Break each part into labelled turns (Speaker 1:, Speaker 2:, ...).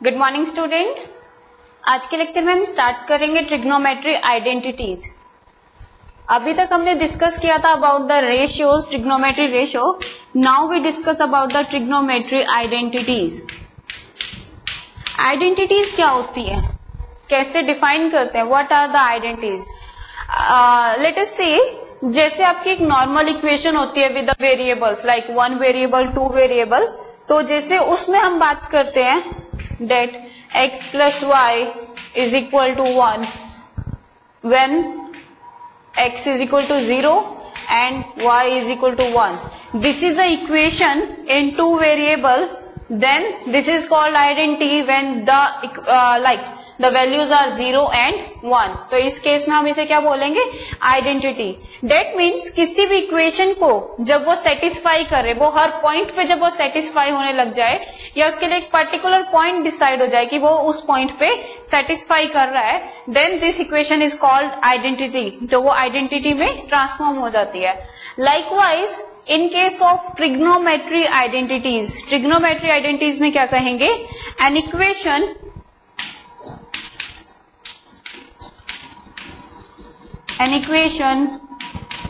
Speaker 1: Good morning students आज के lecture में हम स्टार्ट करेंगे ट्रिग्नोमेट्री आइडेंटिटीज अभी तक हमने डिस्कस किया था about the ratios trigonometry ratio now we discuss about the trigonometry identities identities क्या होती है? कैसे डिफाइन करते हैं? What are the identities let us see जैसे आपकी एक नॉर्मल इक्वेशन होती है with variables like one variable two variable तो जैसे उसमें हम बात करते हैं that x plus y is equal to 1 when x is equal to 0 and y is equal to 1. This is a equation in two variable then this is called identity when the uh, like the values are zero and one तो इस case में हम इसे क्या बोलेंगे? Identity that means किसी भी equation को जब वो सेटिस्फाई करे वो हर पॉइंट पे जब वो सेटिस्फाई होने लग जाए या उसके लिए एक पर्टिकुलर पॉइंट डिसाइड हो जाए कि वो उस पॉइंट पे सेटिस्फाई कर रहा है then this equation is called identity तो वो आइडेंटिटी में ट्रांसफॉर्म हो जाती है. Likewise in case of trigonometry identities trigonometry identities में क्या कहेंगे? An equation an equation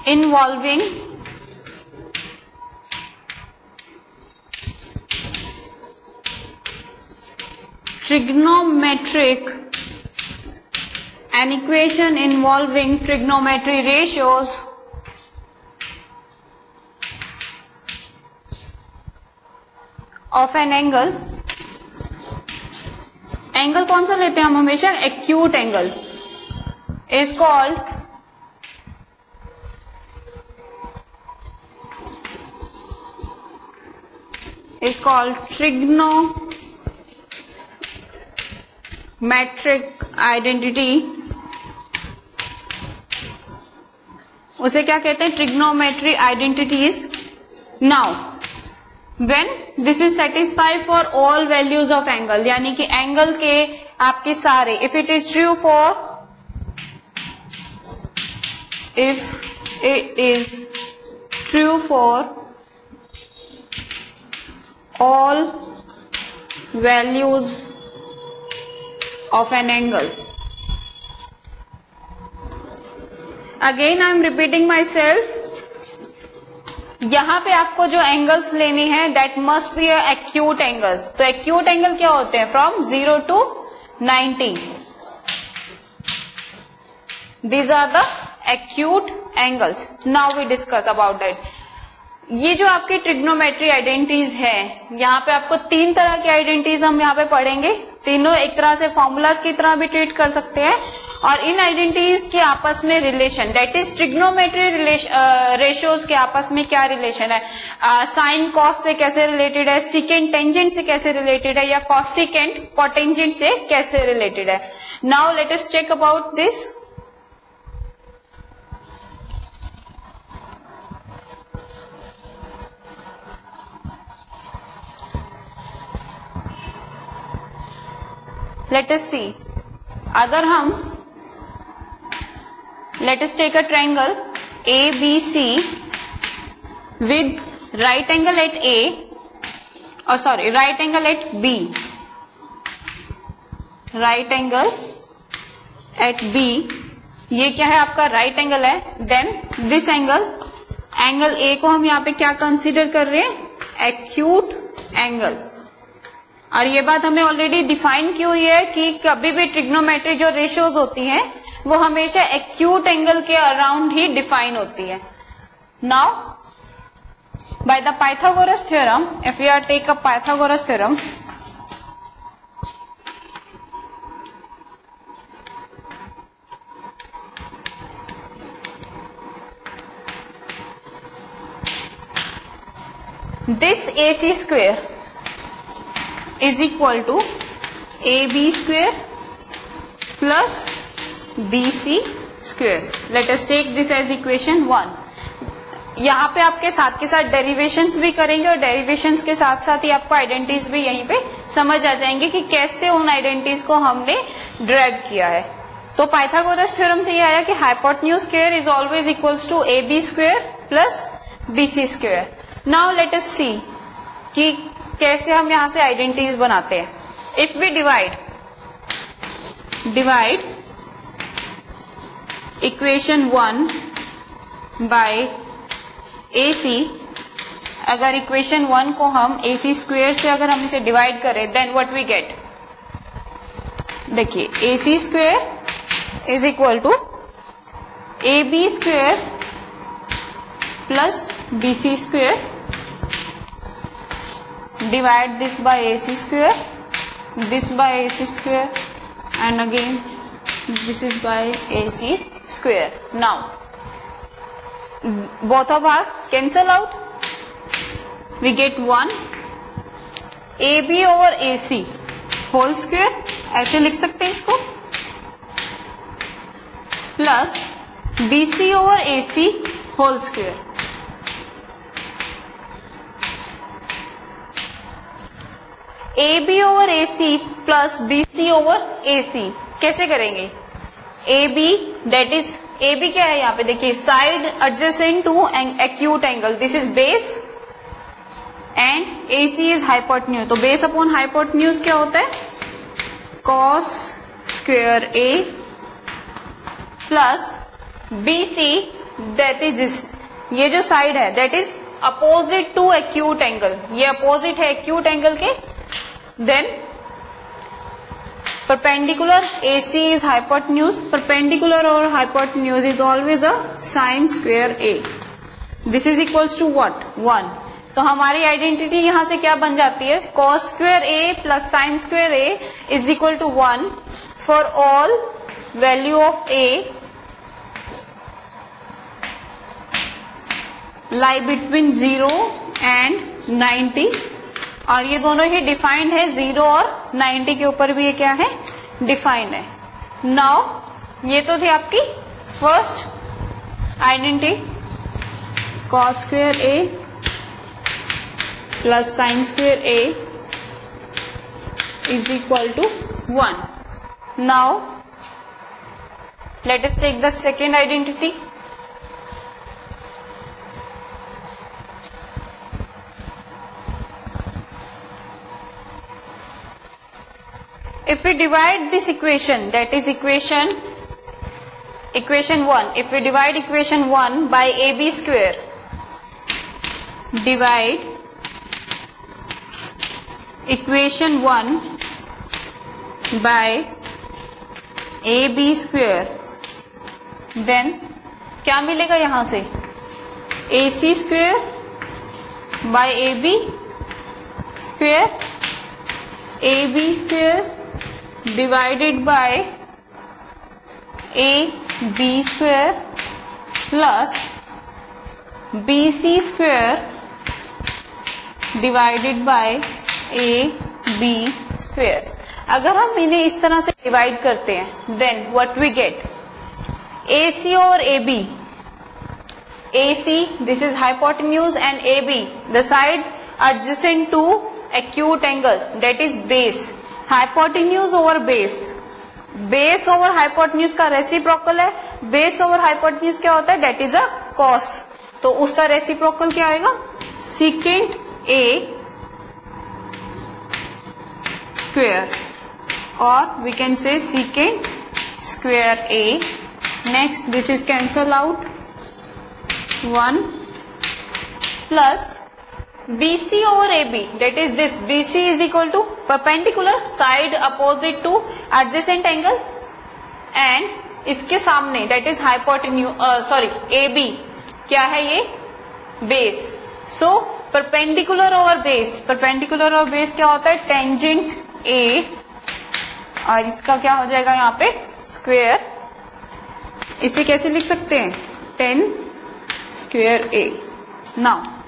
Speaker 1: involving trigonometric, an equation involving trigonometry ratios of an angle. Angle कौन सा लेते हैं हम हमेशा? Acute angle is called is called trigonometric identity. उसे क्या कहते हैं? Trigonometry identities now when this is satisfy for all values of angle यानी कि एंगल के आपके सारे if it is true for if it is true for all values of an angle. Again, I am repeating myself. यहाँ पे आपको जो angles लेने हैं that must be acute angle तो एक्यूट एंगल क्या होते हैं? From zero to ninety these are the acute angles now we discuss about that ये जो आपकी ट्रिग्नोमेट्री आइडेंटिटीज है, यहाँ पे आपको तीन तरह की आइडेंटिटीज हम यहाँ पे पढ़ेंगे। तीनों एक तरह से फॉर्मूलाज की तरह भी ट्रीट कर सकते हैं। और इन आइडेंटिटीज के आपस में relation that is trigonometry ratios के आपस में क्या रिलेशन है? साइन uh, कॉस से कैसे रिलेटेड है? सिकेंड टेंजेंट से कैसे रिलेटेड है? या कॉस सिकेंड कॉटेंजेंट से कैसे रिलेटेड है? Now let us check about this let us see अगर हम us take a triangle A B C with right angle at A और sorry right angle at B right angle at B ये क्या है आपका right right angle है? Then this angle angle A को हम यहाँ पे क्या कंसीडर कर रहे हैं? एक्यूट एंगल और ये बात हमें ऑलरेडी डिफाइन की हुई है कि कभी भी ट्रिग्नोमेट्री जो रेशियोज होती हैं वो हमेशा एक्यूट एंगल के अराउंड ही डिफाइन होती है. Now by the Pythagoras theorem if you are take a Pythagoras theorem this AC square is equal to AB square plus BC square. Let us take this as equation one. यहाँ पे आपके साथ के साथ derivations भी करेंगे और derivations के साथ साथ ही आपको आइडेंटिटीज भी यहीं पे समझ आ जाएँगे कि कैसे उन आइडेंटिटीज को हमने ड्राइव किया है तो पाइथागोरस थ्योरम से ये आया कि hypotenuse square is always equals to A B square plus B C square now let us see कि कैसे हम यहाँ से आइडेंटिटीज बनाते हैं if we divide divide divide equation 1 by AC अगर इक्वेशन वन को हम ए सी स्क्वेयर से अगर हम इसे डिवाइड करें देन व्हाट वी गेट देखिए A C square is equal to A B square plus B C square divide this by A C square this by A C square and again this is by AC square. Now, both of our cancel out. We get 1 AB over AC whole square ऐसे लिख सकते हैं इसको plus BC over AC whole square A B over A C plus B C over A C कैसे करेंगे A B that is A B क्या है यहाँ पे? देखिए side adjacent to and acute angle this is base and A C is hypotenuse तो base upon hypotenuse क्या होता है? Cos square A plus B C that is ये जो साइड है that is opposite to acute angle ये opposite है acute angle के, then perpendicular AC is hypotenuse perpendicular or hypotenuse is always a sine square A this is equals to what 1 तो हमारी आइडेंटिटी यहाँ से क्या बन जाती है cos square A plus sine square A is equal to one for all value of A lie between zero and ninety और ये दोनों ही डिफाइंड है, ज़ीरो और 90 के ऊपर भी ये क्या है? डिफाइंड है। नाउ ये तो थी आपकी first identity cos square A plus sine square A is equal to one now let us take the second identity if we divide this equation that is equation equation 1 if we divide equation 1 by ab square divide equation 1 by ab square then क्या मिलेगा यहाँ से ac square by ab square ab divided by A B square plus B C square divided by A B square अगर हम इन्हें इस तरह से डिवाइड करते हैं then what we get A C और A B A C this is hypotenuse and A B the side adjusting to acute angle that is base hypotenuse over base. Base over hypotenuse का reciprocal है। Base over hypotenuse क्या होता है? That is a cos तो उसका reciprocal क्या आएगा? Secant A square और we can say secant square A next this is cancel out one plus BC over AB that is this BC is equal to perpendicular side opposite to adjacent angle and इसके सामने that is hypotenuse uh, sorry AB क्या है ये base so perpendicular over base perpendicular over base क्या होता है tangent A और इसका क्या हो जाएगा यहाँ पे स्क्वेयर इसे कैसे लिख सकते हैं टेन स्क्वेयर ए नाउ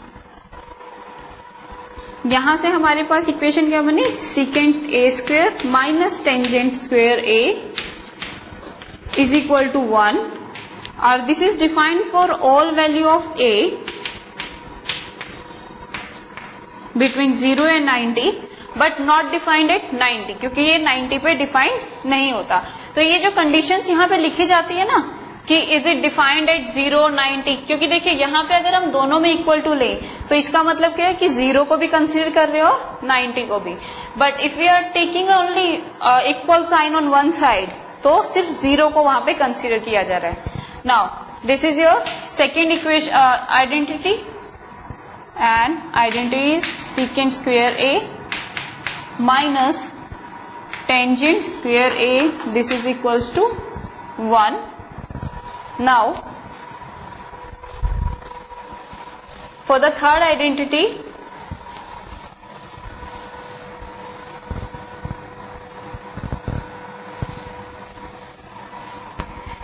Speaker 1: यहाँ से हमारे पास इक्वेशन क्या बनी? Secant A square minus tangent square A is equal to one और this is defined for all value of A between zero and ninety but not defined at 90 क्योंकि ये 90 पे defined नहीं होता। तो ये जो कंडीशंस यहाँ पे लिखी जाती है ना कि is it defined at zero ninety क्योंकि देखिए, यहाँ पे अगर हम दोनों में इक्वल टू लें तो इसका मतलब क्या है कि ज़ीरो को भी कंसिडर कर रहे हो नाइन्टी को भी. But if you are taking only equal sign on one side तो सिर्फ़ ज़ीरो को वहाँ पे कंसिडर किया जा रहा है. Now this is your second equation identity and identity is secant square A minus tangent square A this is equals to 1 now for the third identity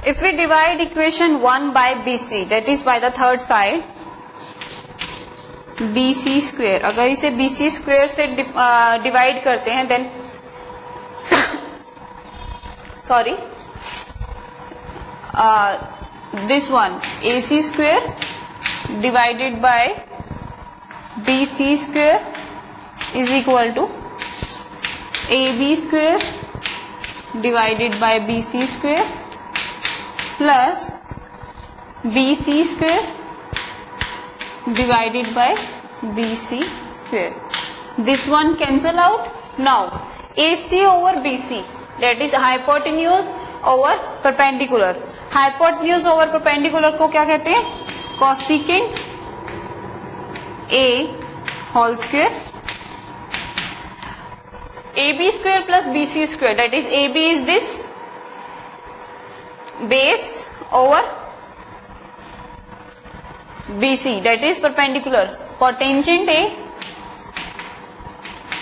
Speaker 1: if we divide equation 1 by BC that is by the third side BC square अगर इसे BC square से divide करते हैं then sorry uh, this one AC square divided by BC square is equal to AB square divided by BC square plus BC square divided by BC square. This one cancel out. Now AC over BC that is hypotenuse over perpendicular. Hypotenuse over perpendicular को क्या कहते हैं? Cosecant A whole square A B square plus BC square that is A B is this base over B C that is perpendicular cotangent A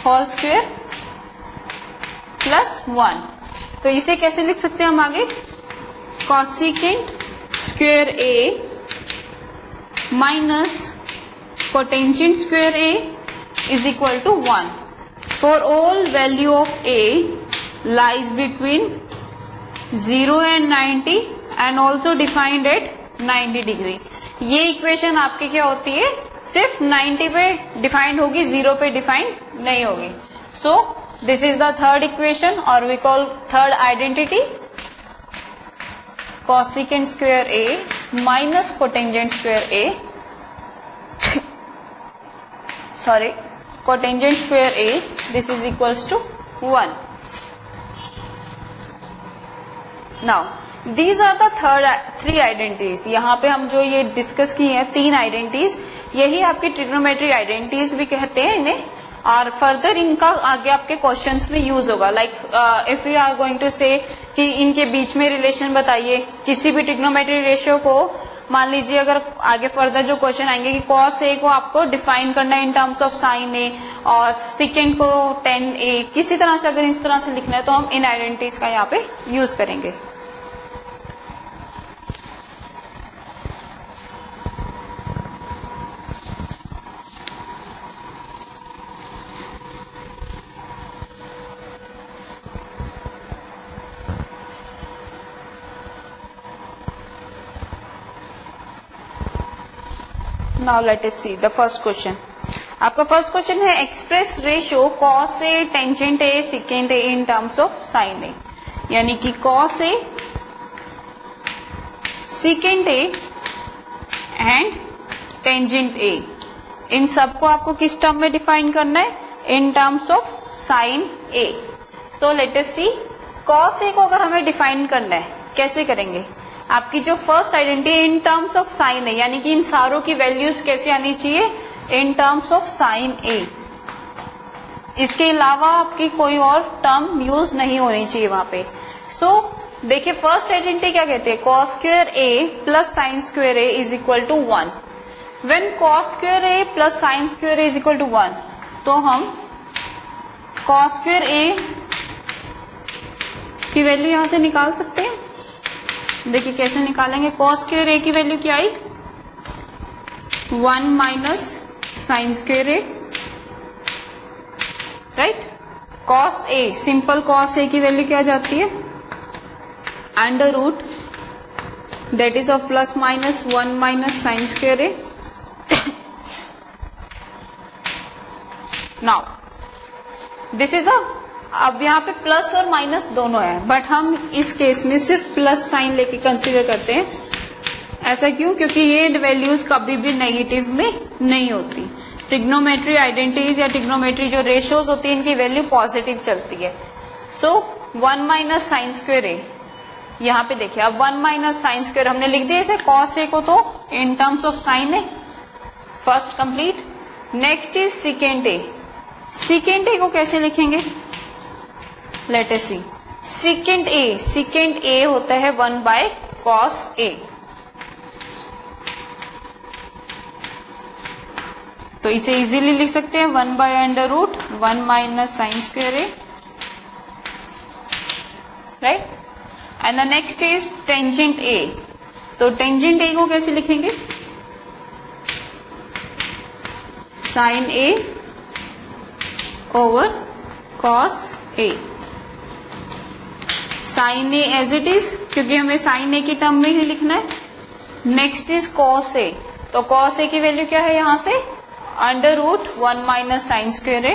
Speaker 1: whole square plus one तो इसे कैसे लिख सकते हैं हम आगे? Cosecant square A minus cotangent square A is equal to one for all value of A lies between zero and ninety and also defined at 90 degree ये equation आपकी क्या होती है? सिर्फ़ 90 पे डिफाइंड होगी ज़ीरो पे डिफाइंड नहीं होगी. So this is the third equation और we call third identity. Cosecant square A minus cotangent square A sorry cotangent square A this is equals to one now these are third three identities यहाँ पे हम जो ये discuss किए हैं, तीन identities यही आपकी ट्रिग्नोमेट्रिक आइडेंटिटीज भी कहते हैं इन्हें। और फर्दर इनका आगे आपके क्वेश्चंस में यूज़ होगा। Like if you are going to say कि इनके बीच में रिलेशन बताइए। किसी भी टिग्नोमेट्री रेशियो को, मान लीजिए अगर आगे फर्दर जो क्वेश्चन आएँगे कि कॉस ए को आपको डिफाइन करना है in terms of sine A और सिकेंड को टेन ए किसी तरह से अगर इस तरह से लिखना है तो हम इन आइडेंटिटीज का यहाँ पे यूज़ करेंगे। Now let is see the first question आपका फ़र्स्ट क्वेश्चन है express ratio cos A tangent A secant A in terms of sine A यानी कि cos A secant A and tangent A इन सबको आपको किस टर्म में define करना है? In terms of sine A so let is see cos A को अगर हमें डिफाइन करना है, कैसे करेंगे? आपकी जो first identity in terms of sine है यानी कि इन सारों की वैल्यूज़ कैसे आनी चाहिए? In terms of sine A इसके अलावा आपकी कोई और टर्म यूज़ नहीं होनी चाहिए वहाँ पे। सो so, देखिए फ़र्स्ट आइडेंटिटी क्या कहते हैं? Cos square A plus sine square A is equal to one when cos square A plus sine square A is equal to one तो हम कॉस स्क्वेयर ए की वैल्यू यहाँ से निकाल सकते हैं? देखिए कैसे निकालेंगे। कॉस स्क्वेयर ए की वैल्यू क्या आई? One minus sine square A right cos A simple cos A की वैल्यू क्या जाती है? Under root that is of plus minus one minus sine square A now this is a अब यहाँ पे plus और माइनस दोनों है बट हम इस केस में सिर्फ़ प्लस साइन लेके कंसीडर करते हैं। ऐसा क्यों? क्योंकि ये वैल्यूज़ कभी भी नेगेटिव में नहीं होती। ट्रिग्नोमेट्री आइडेंटिटीज या ट्रिग्नोमेट्री जो रेशियोज होती है, इनकी वैल्यू पॉजिटिव चलती है। So one minus sine square A यहाँ पे देखिए, अब वन माइनस साइन स्क्वेयर हमने लिख दिया, इसे कॉस ए को तो in terms of sine A first complete next is secant A secant A को कैसे लिखेंगे? Let us see secant A secant A होता है वन बाय कॉस ए तो इसे इजीली लिख सकते हैं. One by under root one minus sine square A right and the next is tangent A तो टेंजेंट ए को कैसे लिखेंगे? Sine A over cos A sine A as it is क्योंकि हमें साइन ए की टर्म में ही लिखना है। नेक्स्ट इज़ कॉस ए तो कॉस ए की वैल्यू क्या है यहाँ से? Under root one minus sine square A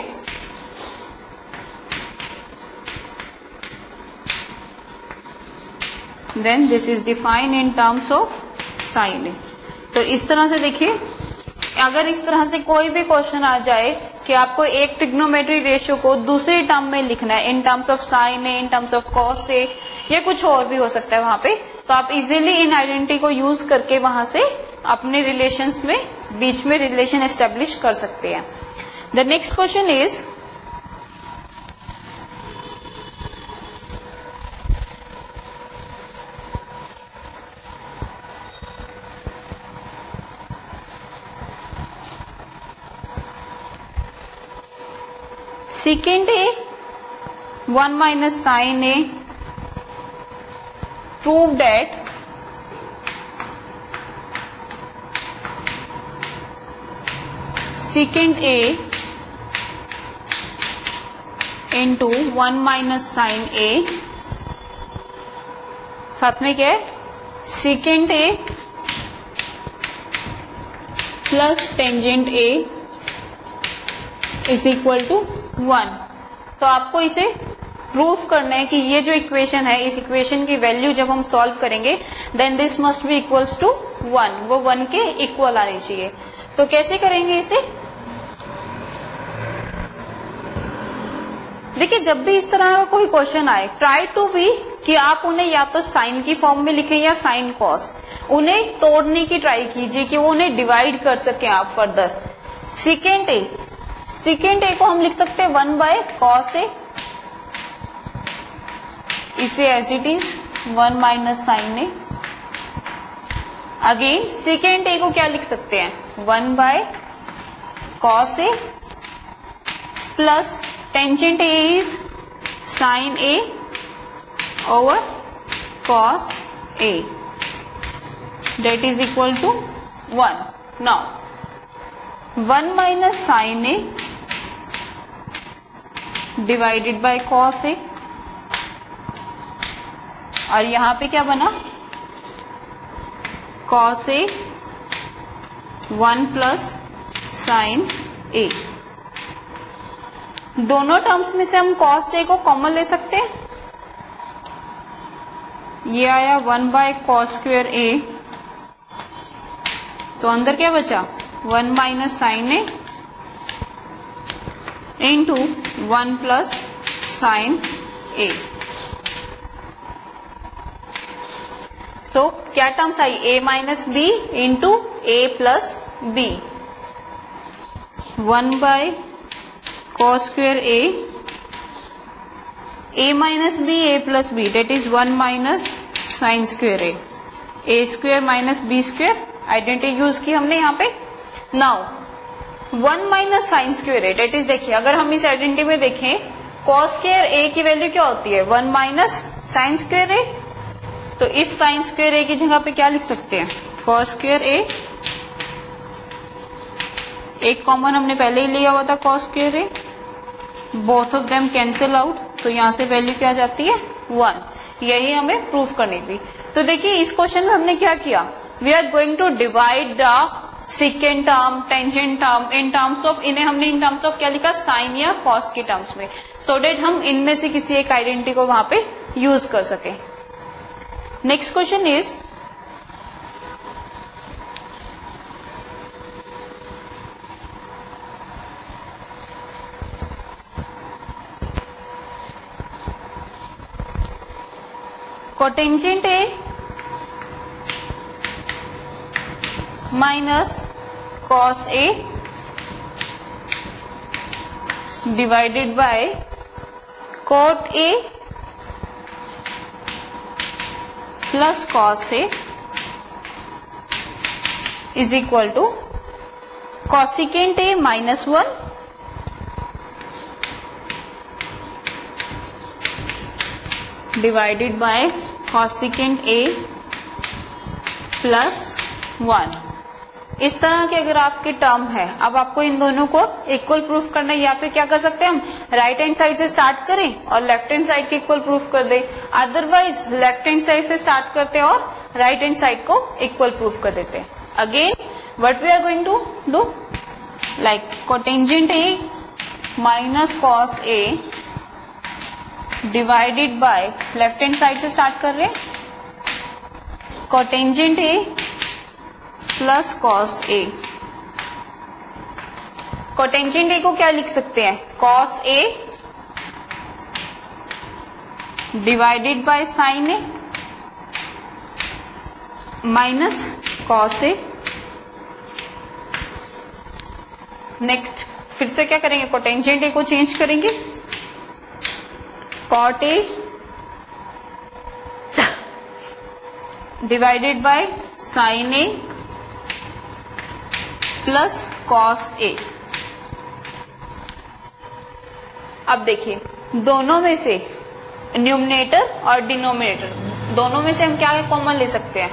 Speaker 1: then this is defined in terms of sine A तो इस तरह से देखिए, अगर इस तरह से कोई भी क्वेश्चन आ जाए कि आपको एक टिग्नोमेट्री रेशियो को दूसरे टर्म में लिखना है इन टर्म्स ऑफ़ साइन है इन टर्म्स ऑफ़ कॉस है या कुछ और भी हो सकता है वहाँ पे। तो आप इजीली इन आइडेंटिटी को यूज़ करके वहाँ से अपने रिलेशन में, बीच में रिलेशन एस्टेब्लिश कर सकते हैं। The next question is secant a 1 minus sin a prove that secant a into 1 minus sin a साथ में क्या है secant a plus tangent a is equal to one. तो आपको इसे प्रूफ करना है कि ये जो इक्वेशन है, इस इक्वेशन की वैल्यू जब हम सॉल्व करेंगे then this must be equals to one वो वन के इक्वल आने चाहिए। तो कैसे करेंगे इसे? देखिए, जब भी इस तरह का कोई क्वेश्चन आए ट्राई टू बी कि आप उन्हें या तो साइन की फॉर्म में लिखें या साइन कॉस उन्हें तोड़ने की ट्राई कीजिए कि वो उन्हें डिवाइड कर सके आप फर्दर सिकेंड सिकेंड ए को हम लिख सकते हैं वन बाय कॉस ए इसे as it is one minus sine A again second A को क्या लिख सकते हैं? One by cos A plus tangent A is sine A over cos A that is equal to 1. Now, 1 minus sin A divided by cos A. और यहाँ पे क्या बना? Cos A one plus sine A दोनों terms में से हम cos A को कॉमन ले सकते हैं? ये आया one by cos square A तो अंदर क्या बचा? One minus sine A into one plus sine A so क्या terms I? A minus B into A plus B one by cos square A A minus B A plus B that is one minus sine square A A square minus B square identity use की हमने यहाँ पे. Now one minus sine square A that is देखिए, अगर हम इस identity में देखें कॉस स्क्वेयर ए की वैल्यू क्या होती है? One minus sine square A तो इस साइन स्क्वेयर ए की जगह पे क्या लिख सकते हैं? कॉस स्क्वेयर ए एक कॉमन हमने पहले ही लिया हुआ था cos square A both of them cancel out तो यहाँ से वैल्यू क्या जाती है? वन। यही हमें प्रूफ करनी थी। तो देखिए, इस क्वेश्चन में हमने क्या किया? We are going to divide the second term tangent term in terms of इन्हें हमने इन टर्म्स ऑफ़ क्या लिखा? साइन या कॉस के टर्म्स में। सो डेट हम इनमें से किसी एक आइडेंटिटी को वहाँ पे यूज़ कर सके। Next question is cotangent A minus cos A divided by cot A plus cos A is equal to cosecant A minus 1 divided by cosecant A plus 1. इस तरह के अगर आपके टर्म है, अब आपको इन दोनों को इक्वल प्रूफ करना है, या फिर क्या कर सकते हैं हम? राइट हैंड साइड से स्टार्ट करें और लेफ़्ट हैंड साइड के इक्वल प्रूफ कर दें। अदरवाइज़ लेफ़्ट हैंड साइड से स्टार्ट करते हैं और राइट हैंड साइड को इक्वल प्रूफ कर देते हैं। Again what we are going to do like cotangent A minus cos A divided by left hand side से स्टार्ट कर रहे हैं। Cotangent A plus cos A. Cotangent A को क्या लिख सकते हैं? Cos A divided by sine A minus cos A. Next, फिर से क्या करेंगे? कोटेंजेंट ए को चेंज करेंगे। Cot A divided by sine A plus cos A. अब देखिए, दोनों में से न्यूमिनेटर और डिनोमिनेटर, दोनों में से हम क्या कॉमन ले सकते हैं?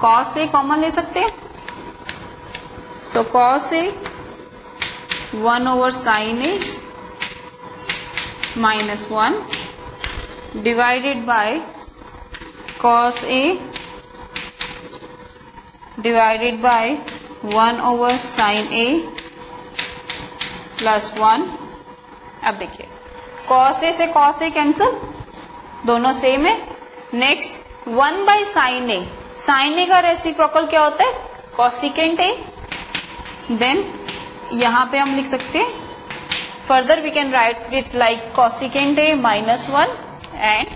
Speaker 1: कॉस ए कॉमन ले सकते हैं? So cos A one over sine A minus one divided by cos A divided by one over sine A plus one अब देखिए कॉस ए से कॉस ए कैंसिल दोनों सेम है। Next one by sine A sine A का reciprocal क्या होता है? Cosecant A then यहाँ पे हम लिख सकते हैं further we can write with like cosecant A minus one and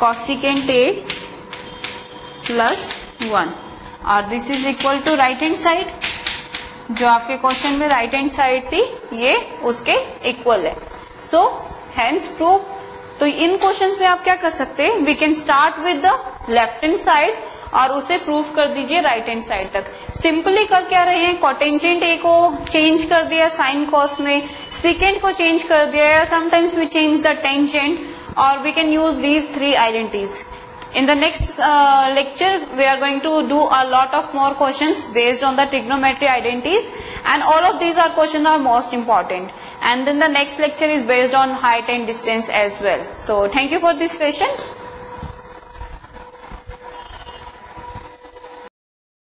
Speaker 1: cosecant A plus one और this is equal to right hand side जो आपके क्वेश्चन में राइट हैंड साइड थी, ये उसके इक्वल है। सो हैंड्स प्रूफ तो इन क्वेश्चंस में आप क्या कर सकते हैं? We can start with the left hand side और उसे प्रूव कर दीजिए राइट हैंड साइड तक। सिंपली कर क्या रहे हैं? कॉटेंजेंट ए को चेंज कर दिया साइन कॉस में। सिकेंड को चेंज कर दिया या sometimes we change the tangent और we can use these three identities In the next uh, lecture, we are going to do a lot of more questions based on the trigonometry identities and all of these are questions are most important. And then the next lecture is based on height and distance as well. So thank you for this session.